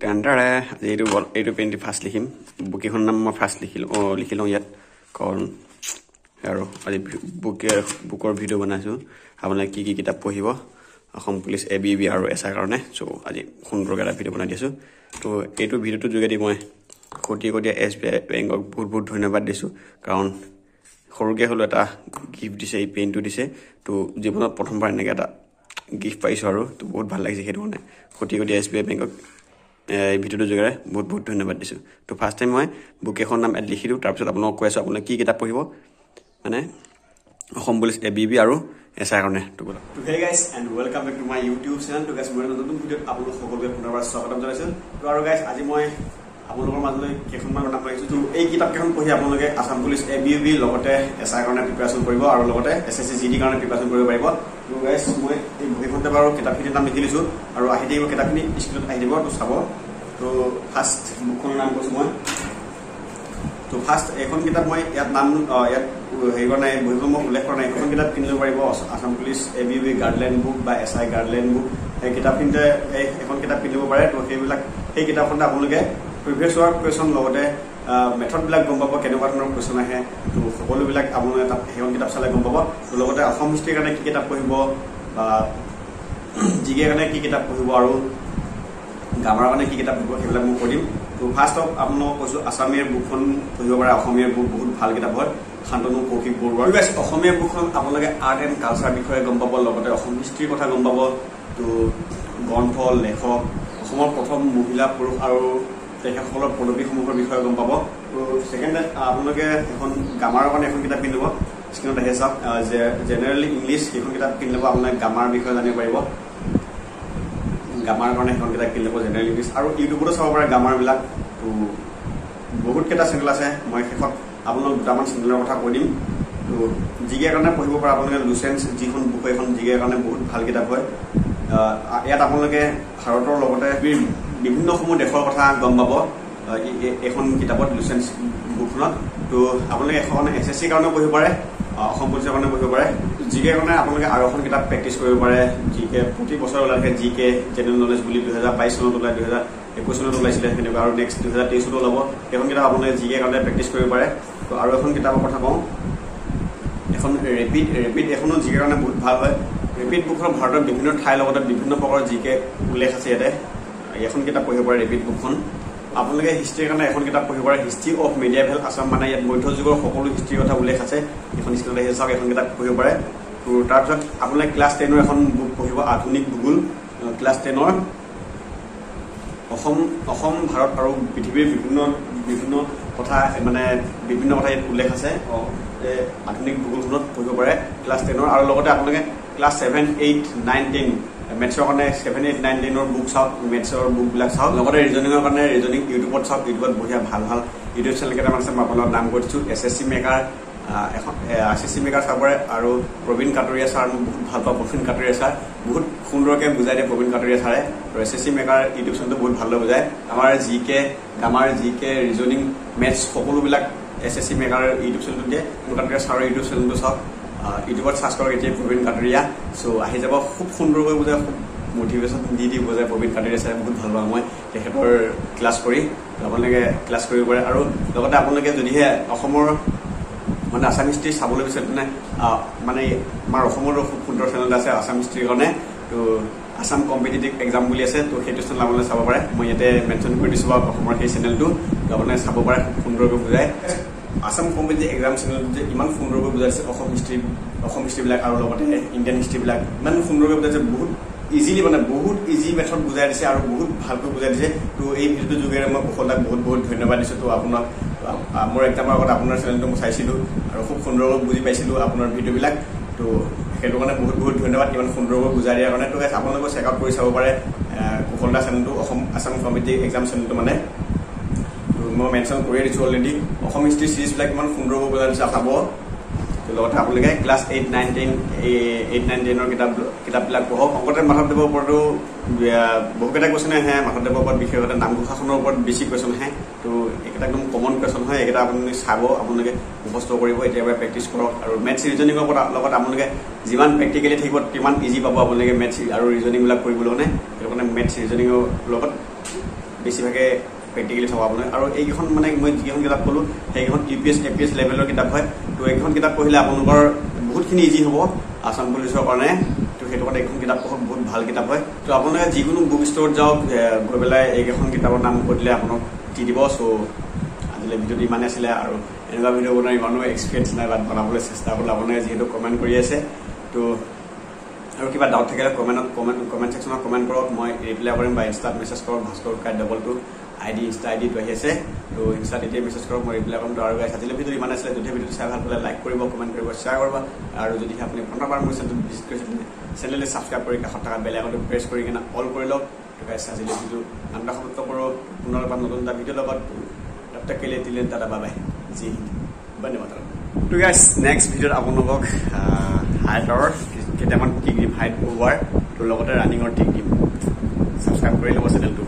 টেণ্ডাৰে আজি এইটো বল এইটো পেইণ্টি ফাৰ্ষ্ট লিখিম। বুকীখনৰ নাম মই ফাৰ্ষ্ট লিখিলোঁ অঁ লিখি লওঁ ইয়াত কাৰণ আৰু আজি বুকে বুকৰ ভিডিঅ' বনাইছোঁ। আপোনালোকে কি কি কিতাপ পঢ়িব? Assam police A B B আৰু এছ আইৰ কাৰণে। চ' আজি সুন্দৰকৈ এটা ভিডিঅ' বনাই দিছোঁ। ত' এইটো ভিডিঅ'টোৰ যোগেদি মই কোটি কোটি এছ বি আই বেংকক বহুত বহুত ধন্যবাদ দিছোঁ। কাৰণ সৰুকৈ হ'লেও এটা গিফ্ট দিছে এই পেইণ্টটো দিছে। ত' জীৱনত প্ৰথমবাৰ এনেকৈ এটা গিফ্ট পাইছোঁ আৰু। ত' বহুত ভাল লাগিছে সেইটো কাৰণে। কোটি কোটি এছ বি আই বেংকক এই ভিডিঅ'টোৰ যোগেৰে বহুত বহুত ধন্যবাদ দিছোঁ। ত' ফাৰ্ষ্ট টাইম মই বুক এখন নাম ইয়াত লিখি দিওঁ তাৰপিছত আপোনালোকক কৈ আছোঁ আপোনালোকে কি কিতাপ পঢ়িব মানে Assam police A B B আৰু এছ আইৰ কাৰণে। ত' বোলা hey guys and welcome back to my YouTube channel to guys মই নতুন ভিডিঅ'ত আপোনালোক সকলোকে পুনৰবাৰ স্বাগতম জনাইছোঁ। ত' আৰু গাইজ আজি মই আপোনালোকৰ মাজলৈ কেইখনমান নাম লাগিছোঁ ত' এই কিতাপকেইখন পঢ়ি আপোনালোকে Assam police A B B লগতে এছ আইৰ কাৰণে প্ৰিপেৰেশ্যন কৰিব আৰু লগতে এছ এছ চি জি ডিৰ কাৰণে প্ৰিপেৰেশ্যন কৰিব পাৰিব। ত' গাইজ মই এই বাৰু কিতাপখিনিৰ নাম লিখি দিছোঁ আৰু আহি থাকিব কিতাপখিনি স্কুলত আহি দিব ত' চাব। তো ফাৰ্ষ্ট বুকখনৰ নাম কৈছোঁ মই। তো ফাৰ্ষ্ট এইখন কিতাপ মই ইয়াত নাম ইয়াত হেৰি কৰা নাই বহিখন মই উল্লেখ কৰা নাই। এইখন কিতাপ কিনিব পাৰিব Assam police A B B গাৰ্ডলেণ্ড book বা এছ আই গাৰ্ডলেণ্ড বুক। সেই কিতাপখিনিতে এই এখন কিতাপ কিনিব পাৰে। তো সেইবিলাক সেই কিতাপখনতে আপোনালোকে প্ৰিভিয়াছ হোৱাৰ কুৱেশ্যন লগতে মেথডবিলাক গম পাব কেনেকুৱা ধৰণৰ কুৱেশ্যন আহে। তো সকলোবিলাক আপোনালোকে তাত সেইখন কিতাপ চালে গম পাব। তো লগতে অসম হিষ্ট্ৰীৰ কাৰণে কি কিতাপ পঢ়িব বা জি কেৰ কাৰণে কি কিতাপ পঢ়িব আৰু গ্ৰামাৰৰ কাৰণে কি কিতাপ পঢ়িব সেইবিলাক মই কৈ দিম। তো ফাৰ্ষ্ট অফ আপোনালোকক কৈছোঁ আছামীয়াৰ বুকখন পঢ়িব পাৰে। অসমীয়াৰ বুক বহুত ভাল কিতাপ হয়। শান্তনু কৌশিক গাইছ অসমীয়া বুকখন আপোনালোকে আৰ্ট এণ্ড কালচাৰ বিষয়ে গম পাব লগতে অসম হিষ্ট্ৰীৰ কথা গম পাব। তো গ্ৰন্থ লেখক অসমৰ প্ৰথম মহিলা পুৰুষ আৰু তেখেতসকলৰ পদবীসমূহৰ বিষয়ে গম পাব। তো ছেকেণ্ড আপোনালোকে এখন গ্ৰামাৰৰ কাৰণে এখন কিতাপ কিনিব স্ক্ৰীণত আহি চাওক যে জেনেৰেলি ইংলিছ সেইখন কিতাপ কিনি ল'ব। আপোনালোকে গ্ৰামাৰ বিষয়ে জানিব পাৰিব। গামাৰ কাৰণে সেইখন কিতাপ কিনি ল'ব জেনেৰেল ইংলিছ আৰু ইউটিউবতো চাব পাৰে গামাৰবিলাক। তো বহুতকেইটা চেনেল আছে। মই শেষত আপোনালোক দুটামান চেনেলৰ কথা কৈ দিম। তো জিকে কাৰণে পঢ়িব পাৰে আপোনালোকে লুচেঞ্চ যিখন বুক হয় এখন জিকে কাৰণে বহুত ভাল কিতাপ হয়। ইয়াত আপোনালোকে ভাৰতৰ লগতে বিভিন্নসমূহ দেশৰ কথা গম পাব। এইখন কিতাপত লুচেঞ্চ বুকখনত তো আপোনালোকে এখন এছ এছ চিৰ কাৰণেও পঢ়িব পাৰে। অসম পুলিচৰ পঢ়িব পাৰে। জি কে কাৰণে আপোনালোকে আৰু এখন কিতাপ প্ৰেক্টিচ কৰিব পাৰে। জি কে প্ৰতি বছৰ ওলাই থাকে জি কে জেনেৰেল নলেজ বুলি দুহেজাৰ বাইছ চনত ওলাই দুহেজাৰ একৈছ চনত ওলাইছিলে সেনেকুৱা আৰু নেক্সট দুহেজাৰ তেইছতো ওলাব। সেইখন কিতাপ আপোনালোকে জি কে কাৰণে প্ৰেক্টিচ কৰিব পাৰে। তো আৰু এখন কিতাপৰ কথা কওঁ। এখন ৰেপিড ৰেপিড এখনো জি কে কাৰণে বহুত ভাল হয়। ৰেপিড বুকখন ভাৰতৰ বিভিন্ন ঠাইৰ লগতে বিভিন্ন প্ৰকাৰৰ জি কে উল্লেখ আছে ইয়াতে। এখন কিতাপ পঢ়িব পাৰে ৰেপিড বুকখন আপোনালোকে হিষ্ট্ৰীৰ কাৰণে এখন কিতাপ পঢ়িব পাৰে হিষ্ট্ৰী অফ মিডিয়াভেল আছাম মানে ইয়াত মধ্যযুগৰ সকলো হিষ্ট্ৰীৰ কথা উল্লেখ আছে। এখন স্কুলত আহি চাওক এখন কিতাপ পঢ়িব পাৰে। তো তাৰপিছত আপোনালোকে ক্লাছ টেনৰ এখন বুক পঢ়িব আধুনিক ভূগোল। ক্লাছ টেনৰ অসম অসম ভাৰত আৰু পৃথিৱীৰ বিভিন্ন বিভিন্ন কথা মানে বিভিন্ন কথা ইয়াত উল্লেখ আছে। আধুনিক ভূগোলখনত পঢ়িব পাৰে ক্লাছ টেনৰ আৰু লগতে আপোনালোকে class seven eight nine ten মেথছৰ কাৰণে ছেভেন এইট নাইন টেনৰ বুক চাওক মেথছৰ বুকবিলাক চাওক লগতে ৰিজনিঙৰ কাৰণে ৰিজনিং ইউটিউবত চাওক ইউটিউবত বঢ়িয়া ভাল ভাল ইউটিউব চেনেল কেইটামান আছে মই আপোনালোকক নাম কৈ দিছোঁ এছ এছ চি মেকাৰ এখন এছ এছ চি মেকাৰ চাব পাৰে আৰু প্ৰবীণ কাটৰীয়া ছাৰ মই বহুত ভাল পাওঁ প্ৰবীণ কাটৰীয়া ছাৰ বহুত সুন্দৰকৈ বুজাই দিয়ে প্ৰবীণ কাটৰীয়া ছাৰে আৰু S S C maker YouTube চেনেলটো বহুত ভালদৰে বুজায় আমাৰ জি কে আমাৰ জি কে ৰিজনিং মেথছ সকলোবিলাক S S C maker YouTube চেনেলটো দিয়ে প্ৰবীণ কাটৰীয়া ছাৰৰ ইউটিউব চেনেলটো চাওক ইউটিউবত চাৰ্চ কৰক এতিয়া প্ৰবীণ কাটৰীয়া। চ' আহি যাব খুব সুন্দৰকৈ বুজায় খুব মটিভেশ্যন দি দি বুজায় প্ৰবীণ কাটৰীয়া ছাৰে বহুত ভাল পাওঁ মই। তেখেতৰ ক্লাছ কৰি আপোনালোকে ক্লাছ কৰিব পাৰে। আৰু লগতে আপোনালোকে যদিহে অসমৰ মানে আছাম হিষ্ট্ৰী চাবলৈ বিচাৰে তেনে মানে আমাৰ অসমৰো খুব সুন্দৰ চেনেল আছে আছাম হিষ্ট্ৰীৰ কাৰণে। তো আছাম কম্পিটিটিভ এক্সাম বুলি আছে তো সেইটো চেনেল আপোনালোকে চাব পাৰে। মই ইয়াতে মেনশ্যন কৰি দিছোঁ বাৰু অসমৰ সেই চেনেলটো আপোনালোকে চাব পাৰে খুব সুন্দৰকৈ বুজায়। আছাম কম্পিটিটিভ এক্সাম চেনেলটো যে ইমান সুন্দৰকৈ বুজাইছে অসম হিষ্ট্ৰী অসম হিষ্ট্ৰীবিলাক আৰু লগতে ইণ্ডিয়ান হিষ্ট্ৰীবিলাক ইমান সুন্দৰকৈ বুজাইছে বহুত ইজিলি মানে বহুত ইজি মেথড বুজাই দিছে আৰু বহুত ভালকৈ বুজাই দিছে। তো এই ভিডিঅ'টোৰ যোগেৰে মই কুশলদাক বহুত বহুত ধন্যবাদ দিছোঁ। তো আপোনাক মোৰ এক্সামৰ আগত আপোনাৰ চেনেলটো মই চাইছিলোঁ আৰু খুব সুন্দৰকৈ বুজি পাইছিলোঁ আপোনাৰ ভিডিঅ'বিলাক। তো সেইটো কাৰণে বহুত বহুত ধন্যবাদ ইমান সুন্দৰকৈ বুজাই দিয়াৰ কাৰণে। তো আপোনালোকে চেক আউট কৰি চাব পাৰে কুশলদা চেনেলটো অসম আছাম কমিটি এক্সাম চেনেলটো মানে। মই মেনশ্যন কৰিয়ে দিছোঁ অলৰেডি অসম হিষ্ট্ৰী চিৰিজবিলাক ইমান সুন্দৰকৈ বুজাই দিছে চাব লগতে আপোনালোকে class eight nine ten eight nine টেনৰ কিতাপ কিতাপবিলাক পঢ়ক। শংকৰদেৱ মাধৱদেৱৰ ওপৰতো বহুকেইটা কুৱেশ্যন আহে। মাধৱদেৱৰ ওপৰত বিশেষকৈ নামঘোষাখনৰ ওপৰত বেছি কুৱেশ্যন আহে। তো এইকেইটা একদম কমন কুৱেশ্যন হয়। এইকেইটা আপোনালোকে চাব আপোনালোকে মুখস্থ কৰিব। এতিয়াৰ পৰা প্ৰেক্টিচ কৰক। আৰু মেথছ ৰিজনিঙৰ লগত আপোনালোকে যিমান প্ৰেক্টিকেলি থাকিব তিমান ইজি পাব আপোনালোকে মেথছ আৰু ৰিজনিংবিলাক কৰিবলৈ কাৰণে সেইটো কাৰণে মেথছ ৰিজনিঙৰ লগত বেছিভাগে প্ৰেক্টিকেলি চাব আপোনালোকে আৰু এইকেইখন মানে মই যিকেইখন কিতাপ ক'লোঁ সেইকেইখন U P S A P S লেভেলৰ কিতাপ হয়। তো এইকেইখন কিতাপ পঢ়িলে আপোনালোকৰ বহুতখিনি ইজি হ'ব। আছাম পুলিচৰ কাৰণে। তো সেইটো কাৰণে এইখন কিতাপ পঢ়ক বহুত ভাল কিতাপ হয়। তো আপোনালোকে যিকোনো বুক ষ্ট'ৰত যাওক গৈ পেলাই এইকেইখন কিতাপৰ নাম দিলে আপোনাক দি দিব। চ' আজিলৈ ভিডিঅ'টো ইমানে আছিলে আৰু এনেকুৱা ভিডিঅ' বনোৱাৰ ইমানো এক্সপিৰিয়েঞ্চ নাই বাট বনাবলৈ চেষ্টা কৰিলোঁ আপোনালোকে যিহেতু কমেণ্ট কৰি আছে। তো আৰু কিবা ডাউট থাকিলে কমেণ্টত কমেণ্ট কমেণ্ট ছেকশ্যনত কমেণ্ট কৰক। মই ৰিপ্লাই কৰিম বা ইনষ্টাত মেছেজ কৰক ভাস্কৰ কাই double two I D insta আই আহি আছে তো ইনষ্টাত এতিয়া মেছেজ কৰক মই কৰিম। তো আৰু গাইছ আজিলৈ ভিডিঅ' ইমান আছিলে যদি ভিডিঅ'টো চাই ভাল পালে লাইক কৰিব কমেণ্ট কৰিব শ্বেয়াৰ কৰিব। আৰু যদি আপুনি প্ৰথমবাৰ মোৰ চেনেলটো ভিজিট কৰিছে চেনেলটো ছাবস্ক্ৰাইব কৰি কাষত থকা বেল আইকনটো প্ৰেছ কৰি কিনে অল কৰি লওক। গাইছ আজিলৈ ভিডিঅ' আনন্দ সমাপ্ত কৰোঁ। পুনৰ এবাৰ নতুন এটা ভিডিঅ'ৰ লগত। তব তক কেলে দিলে দাদা বাবাই। হিন্দ। ধন্যবাদ তো গাইছ নেক্সট ভিডিঅ'ত আপোনালোকক হাইটৰ কেইটামান টিক দিম হাইট ওভাৰ তোৰ লগতে ৰানিঙৰ টিক দিম ছাবস্ক্ৰাইব কৰি ল'ব চেনেলটো